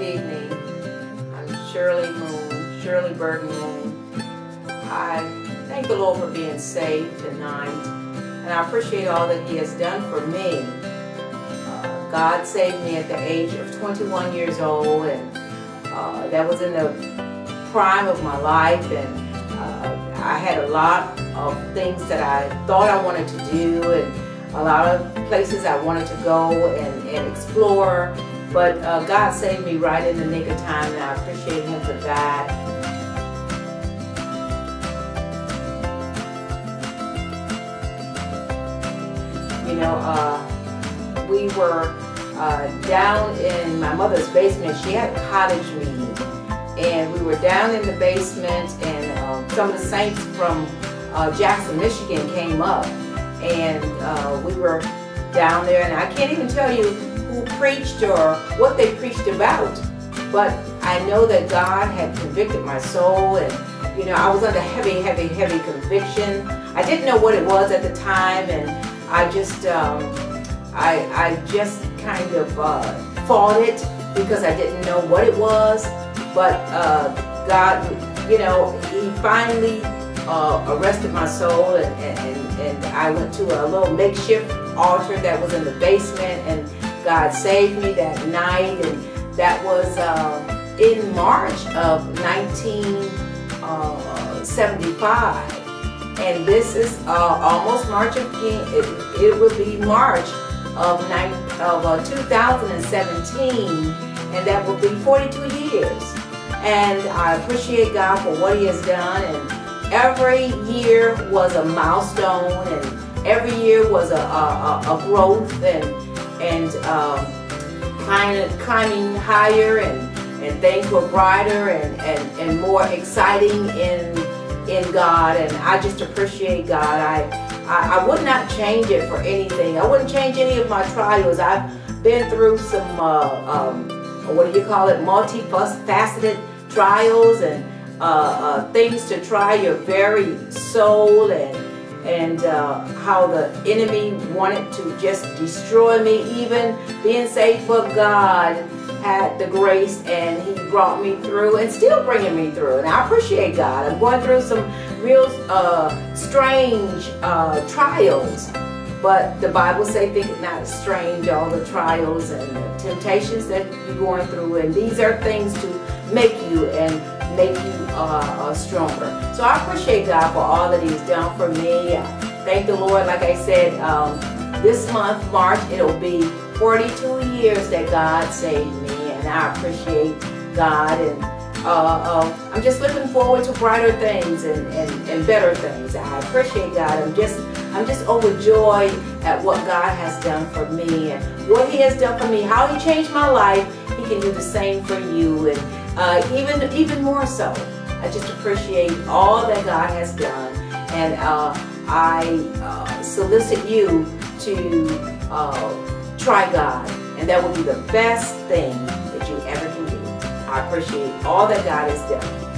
Evening. I'm Shirley Moon, Shirley Burton Moon. I thank the Lord for being saved tonight, and I appreciate all that He has done for me. Uh, God saved me at the age of 21 years old, and uh, that was in the prime of my life, and uh, I had a lot of things that I thought I wanted to do, and a lot of places I wanted to go and, and explore. But uh, God saved me right in the nick of time, and I appreciate Him for that. You know, uh, we were uh, down in my mother's basement. She had a cottage meeting, and we were down in the basement, and uh, some of the saints from uh, Jackson, Michigan came up, and uh, we were down there, and I can't even tell you preached or what they preached about, but I know that God had convicted my soul, and you know, I was under heavy, heavy, heavy conviction. I didn't know what it was at the time, and I just, um, I, I just kind of uh, fought it because I didn't know what it was, but uh, God, you know, He finally uh, arrested my soul, and, and, and I went to a little makeshift altar that was in the basement, and God saved me that night, and that was uh, in March of 1975. And this is uh, almost March again. It, it will be March of, of uh, 2017, and that will be 42 years. And I appreciate God for what He has done, and every year was a milestone, and every year was a, a, a growth, and and um, climbing, climbing higher and, and things were brighter and, and, and more exciting in in God and I just appreciate God. I, I, I would not change it for anything. I wouldn't change any of my trials. I've been through some uh, um, what do you call it multifaceted trials and uh, uh, things to try your very soul and and uh, how the enemy wanted to just destroy me. Even being saved of God had the grace and he brought me through and still bringing me through. And I appreciate God. I'm going through some real uh, strange uh, trials. But the Bible say, think it not strange, all the trials and the temptations that you're going through. And these are things to make stronger. So I appreciate God for all that He's done for me. Thank the Lord. Like I said, um, this month, March, it'll be 42 years that God saved me, and I appreciate God. And uh, uh, I'm just looking forward to brighter things and, and, and better things. I appreciate God. I'm just I'm just overjoyed at what God has done for me and what He has done for me. How He changed my life, He can do the same for you. And uh, even even more so. I just appreciate all that God has done, and uh, I uh, solicit you to uh, try God, and that will be the best thing that you ever can do. I appreciate all that God has done.